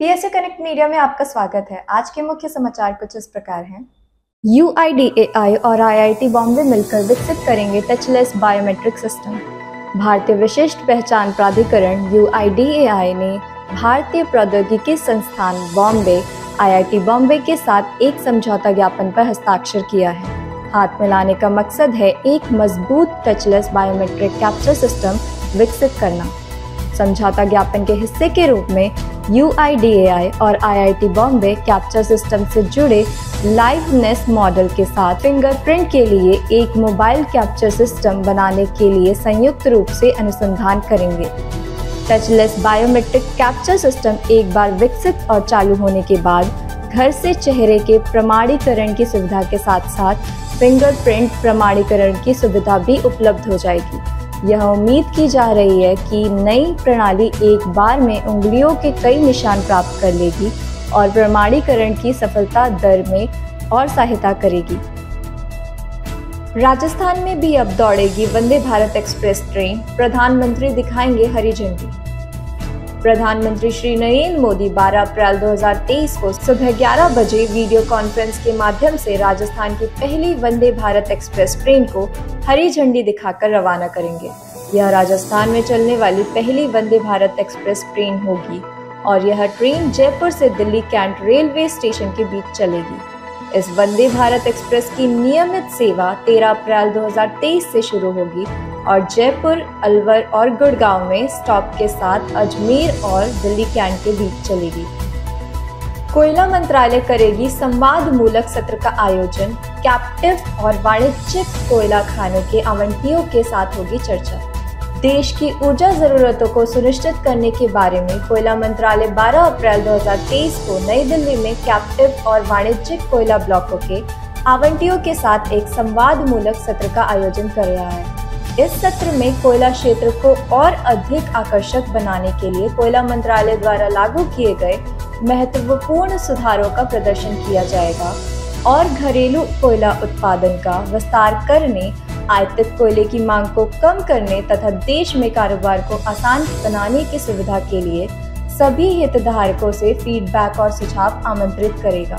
PSA connect media में आपका स्वागत है। आज के मुख्य समाचार कुछ इस प्रकार हैं। यूआईडीएआई और आईआईटी बॉम्बे मिलकर विकसित करेंगे टचलेस बायोमेट्रिक सिस्टम भारतीय विशिष्ट पहचान प्राधिकरण यूआईडीएआई ने भारतीय प्रौद्योगिकी संस्थान बॉम्बे आईआईटी बॉम्बे के साथ एक समझौता ज्ञापन पर हस्ताक्षर किया है। हाथ मिलाने का मकसद है एक मज़बूत टचलेस बायोमेट्रिक कैप्चर सिस्टम विकसित करना। समझौता ज्ञापन के हिस्से के रूप में UIDAI और आईआईटी बॉम्बे कैप्चर सिस्टम से जुड़े लाइवनेस मॉडल के साथ फिंगरप्रिंट के लिए एक मोबाइल कैप्चर सिस्टम बनाने के लिए संयुक्त रूप से अनुसंधान करेंगे। टचलेस बायोमेट्रिक कैप्चर सिस्टम एक बार विकसित और चालू होने के बाद घर से चेहरे के प्रमाणीकरण की सुविधा के साथ साथ फिंगरप्रिंट प्रमाणीकरण की सुविधा भी उपलब्ध हो जाएगी। यह उम्मीद की जा रही है कि नई प्रणाली एक बार में उंगलियों के कई निशान प्राप्त कर लेगी और प्रमाणीकरण की सफलता दर में और सहायता करेगी। राजस्थान में भी अब दौड़ेगी वंदे भारत एक्सप्रेस ट्रेन। प्रधानमंत्री दिखाएँगे हरी झंडी। प्रधानमंत्री श्री नरेंद्र मोदी 12 अप्रैल 2023 को सुबह 11 बजे वीडियो कॉन्फ्रेंस के माध्यम से राजस्थान की पहली वंदे भारत एक्सप्रेस ट्रेन को हरी झंडी दिखाकर रवाना करेंगे। यह राजस्थान में चलने वाली पहली वंदे भारत एक्सप्रेस ट्रेन होगी और यह ट्रेन जयपुर से दिल्ली कैंट रेलवे स्टेशन के बीच चलेगी। इस वंदे भारत एक्सप्रेस की नियमित सेवा 13 अप्रैल 2023 से शुरू होगी और जयपुर, अलवर और गुड़गांव में स्टॉप के साथ अजमेर और दिल्ली कैंट के बीच चलेगी। कोयला मंत्रालय करेगी संवाद मूलक सत्र का आयोजन। कैप्टिव और वाणिज्यिक कोयला खानों के आवंटियों के साथ होगी चर्चा। देश की ऊर्जा जरूरतों को सुनिश्चित करने के बारे में कोयला मंत्रालय 12 अप्रैल 2023 को नई दिल्ली में कैप्टिव और वाणिज्यिक कोयला ब्लॉकों के आवंटियों के साथ एक संवाद मूलक सत्र का आयोजन कर रहा है। इस सत्र में कोयला क्षेत्र को और अधिक आकर्षक बनाने के लिए कोयला मंत्रालय द्वारा लागू किए गए महत्वपूर्ण सुधारों का प्रदर्शन किया जाएगा और घरेलू कोयला उत्पादन का विस्तार करने, आयातित कोयले की मांग को कम करने तथा देश में कारोबार को आसान बनाने की सुविधा के लिए सभी हितधारकों से फीडबैक और सुझाव आमंत्रित करेगा।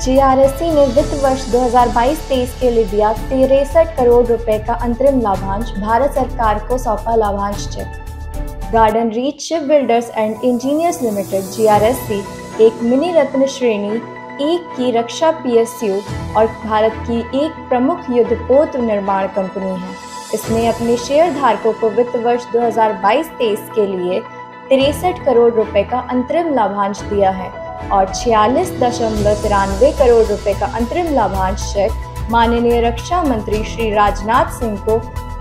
जीआरएससी ने वित्त वर्ष 2022-23 के लिए दिया तिरसठ करोड़ रुपए का अंतरिम लाभांश। भारत सरकार को सौंपा लाभांश cheque garden reach ship builders and engineers limited GRSC एक मिनी रत्न श्रेणी एक की रक्षा पीएसयू और भारत की एक प्रमुख युद्धपोत निर्माण कंपनी है। इसने अपने शेयर धारकों को वित्त वर्ष 2022-23 के लिए तिरसठ करोड़ रुपए का अंतरिम लाभांश दिया है। और छियालीस दशमलव तिरानवे करोड़ रुपए का अंतरिम लाभांश चेक माननीय रक्षा मंत्री श्री राजनाथ सिंह को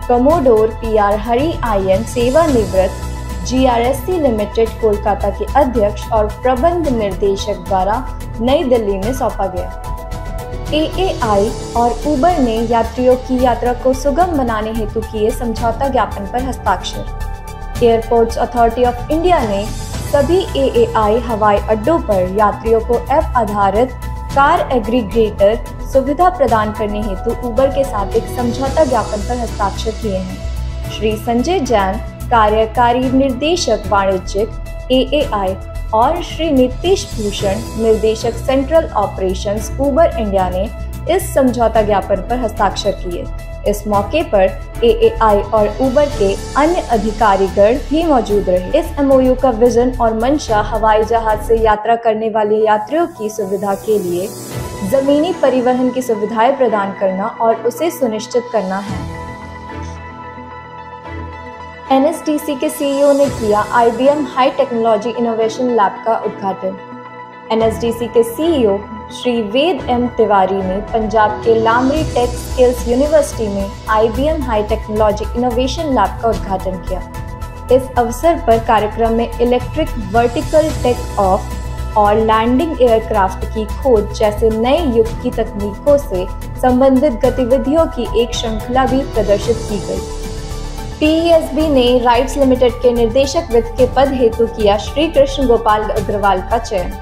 commodore P R Hari IN सेवानिवृत्त जीआरएससी लिमिटेड कोलकाता के अध्यक्ष और प्रबंध निर्देशक द्वारा नई दिल्ली में सौंपा गया। एएआई और उबर ने यात्रियों की यात्रा को सुगम बनाने हेतु किए समझौता ज्ञापन पर हस्ताक्षर। एयरपोर्ट्स अथॉरिटी ऑफ़ इंडिया ने सभी एएआई हवाई अड्डों पर यात्रियों को ऐप आधारित कार एग्रीग्रेटर सुविधा प्रदान करने हेतु उबर के साथ एक समझौता ज्ञापन पर हस्ताक्षर किए हैं। श्री संजय जैन, कार्यकारी निर्देशक वाणिज्यिक एएआई और श्री नीतीश भूषण, निर्देशक सेंट्रल ऑपरेशंस उबर इंडिया ने इस समझौता ज्ञापन पर हस्ताक्षर किए। इस मौके पर एएआई और उबर के अन्य अधिकारीगण भी मौजूद रहे। इस एमओयू का विजन और मंशा हवाई जहाज़ से यात्रा करने वाले यात्रियों की सुविधा के लिए जमीनी परिवहन की सुविधाएँ प्रदान करना और उसे सुनिश्चित करना है। एनएसडीसी के सीईओ ने किया IBM high technology innovation lab का उद्घाटन। एनएसडीसी के सीईओ श्री वेद एम तिवारी ने पंजाब के लामरी टेक स्किल्स यूनिवर्सिटी में IBM high technology innovation lab का उद्घाटन किया। इस अवसर पर कार्यक्रम में इलेक्ट्रिक वर्टिकल टेक ऑफ़ और लैंडिंग एयरक्राफ्ट की खोज जैसे नए युग की तकनीकों से संबंधित गतिविधियों की एक श्रृंखला भी प्रदर्शित की गई। पीएसबी ने राइट्स लिमिटेड के निर्देशक वित्त के पद हेतु किया श्री कृष्ण गोपाल अग्रवाल का चयन।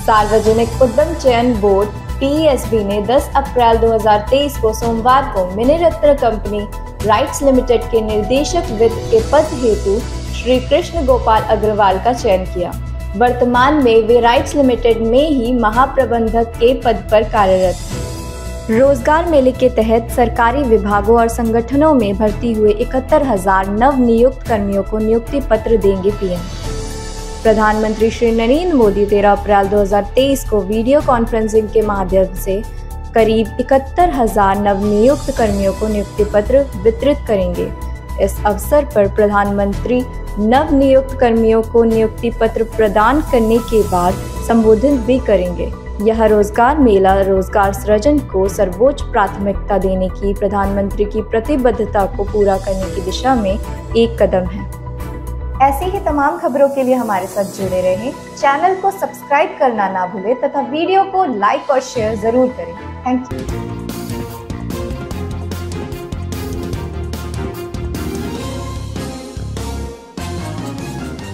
सार्वजनिक उद्यम चयन बोर्ड पीएसबी ने 10 अप्रैल 2023 को सोमवार को mini ratna company RITES limited के निर्देशक वित्त के पद हेतु श्री कृष्ण गोपाल अग्रवाल का चयन किया। वर्तमान में वे राइट्स लिमिटेड में ही महाप्रबंधक के पद पर कार्यरत हैं। रोज़गार मेले के तहत सरकारी विभागों और संगठनों में भर्ती हुए इकहत्तर हज़ार नव नियुक्त कर्मियों को नियुक्ति पत्र देंगे पीएम। प्रधानमंत्री श्री नरेंद्र मोदी 13 अप्रैल 2023 को वीडियो कॉन्फ्रेंसिंग के माध्यम से करीब इकहत्तर हज़ार नवनियुक्त कर्मियों को नियुक्ति पत्र वितरित करेंगे। इस अवसर पर प्रधानमंत्री नव नियुक्त कर्मियों को नियुक्ति पत्र प्रदान करने के बाद संबोधित भी करेंगे। यह रोज़गार मेला, रोज़गार सृजन को सर्वोच्च प्राथमिकता देने की, प्रधानमंत्री की प्रतिबद्धता को पूरा करने की दिशा में एक कदम है। ऐसी ही तमाम खबरों के लिए हमारे साथ जुड़े रहें। चैनल को सब्सक्राइब करना ना भूलें तथा वीडियो को लाइक और शेयर ज़रूर करें। Thank you